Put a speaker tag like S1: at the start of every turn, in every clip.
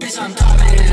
S1: Bitch, I'm diving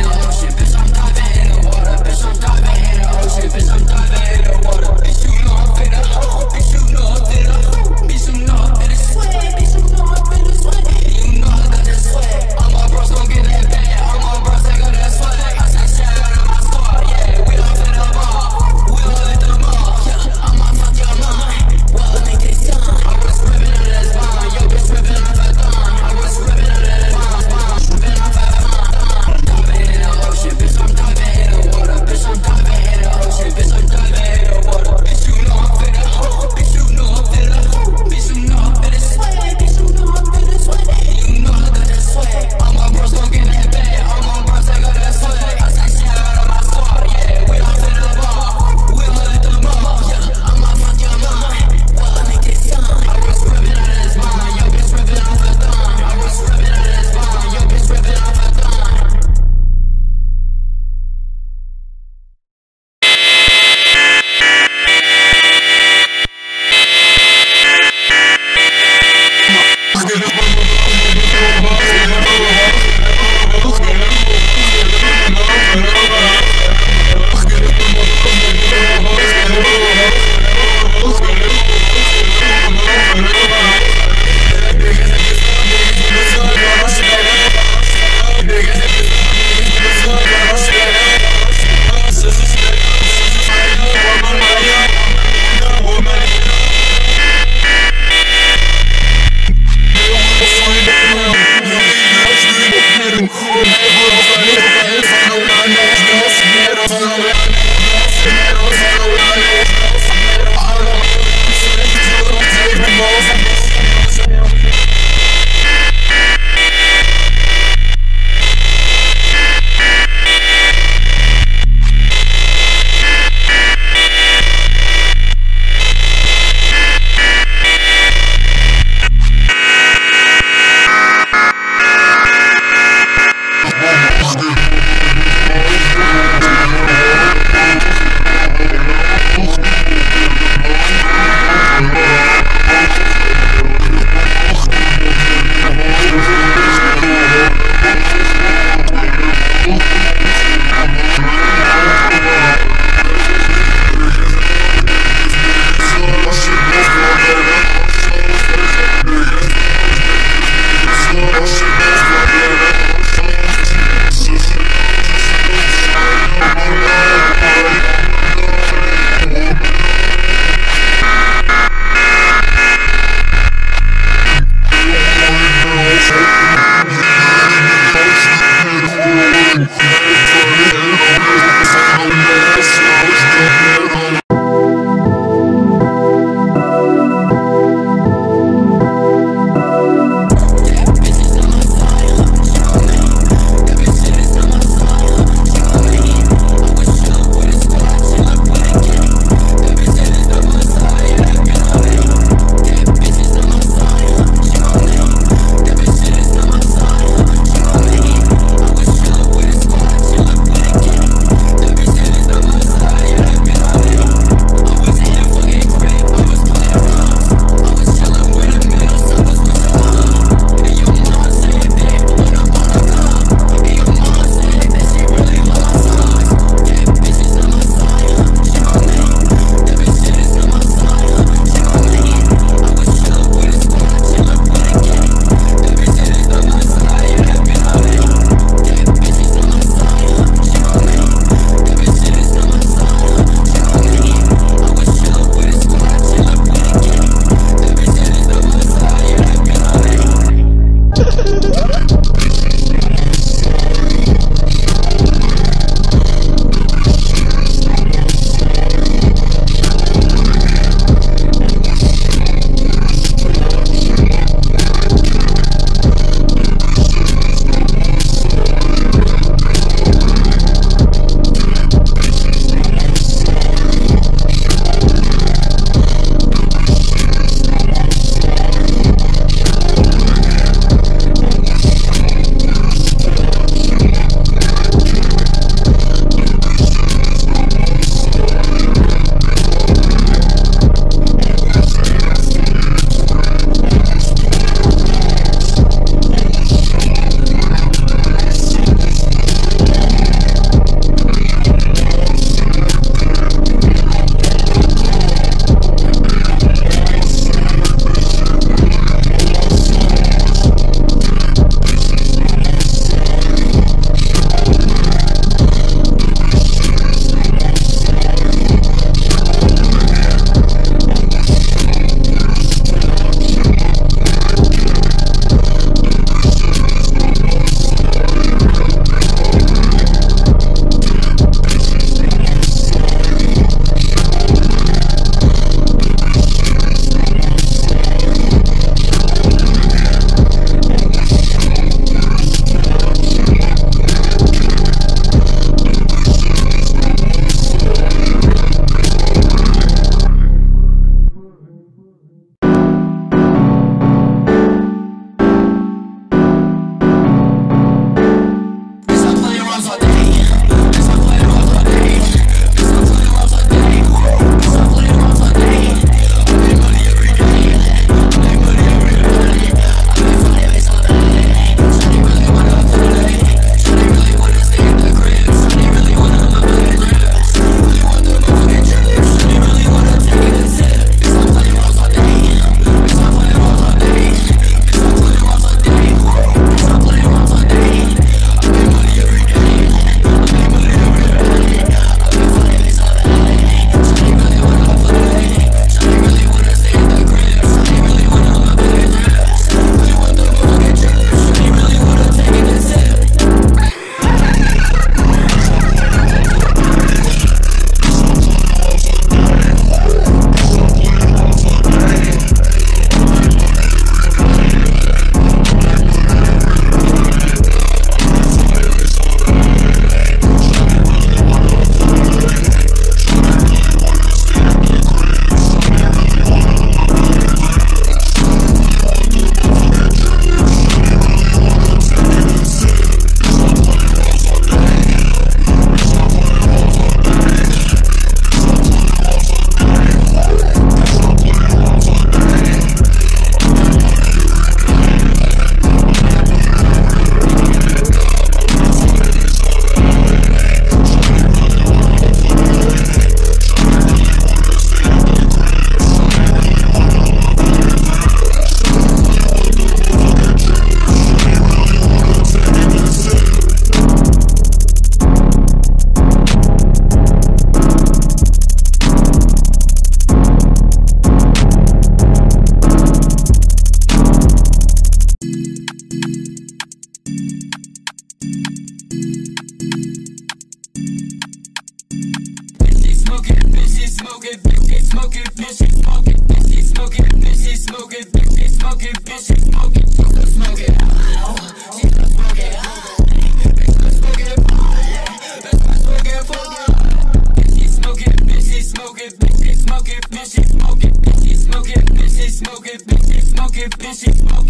S1: Since it's